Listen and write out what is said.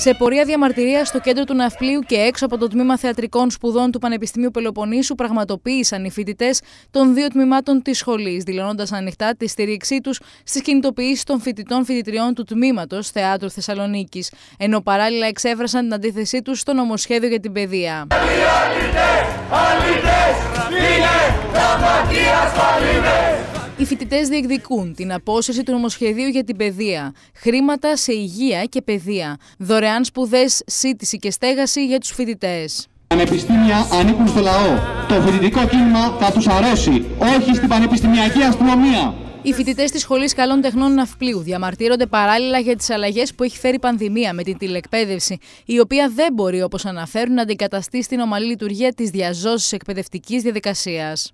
Σε πορεία διαμαρτυρία στο κέντρο του Ναυπλίου και έξω από το τμήμα θεατρικών σπουδών του Πανεπιστημίου Πελοποννήσου, πραγματοποίησαν οι φοιτητές των δύο τμήματων της σχολής, δηλώνοντας ανοιχτά τη στήριξή τους στις κινητοποιήσεις των φοιτητών φοιτητριών του τμήματος Θεάτρου Θεσσαλονίκης, ενώ παράλληλα εξέφρασαν την αντίθεσή τους στο νομοσχέδιο για την παιδεία. Οι φοιτητές διεκδικούν την απόσυρση του νομοσχεδίου για την παιδεία, χρήματα σε υγεία και παιδεία, δωρεάν σπουδές, σύντηση και στέγαση για τους φοιτητές. Πανεπιστήμια ανήκουν στο λαό. Το φοιτητικό κίνημα θα τους αρέσει, όχι στην πανεπιστημιακή αστυνομία. Οι φοιτητές της Σχολής Καλών Τεχνών Ναυπλίου διαμαρτύρονται παράλληλα για τις αλλαγές που έχει φέρει η πανδημία με την τηλεκπαίδευση, η οποία δεν μπορεί, όπως αναφέρουν, να αντικαταστήσει την ομαλή λειτουργία της διαζώσης εκπαιδευτικής διαδικασίας.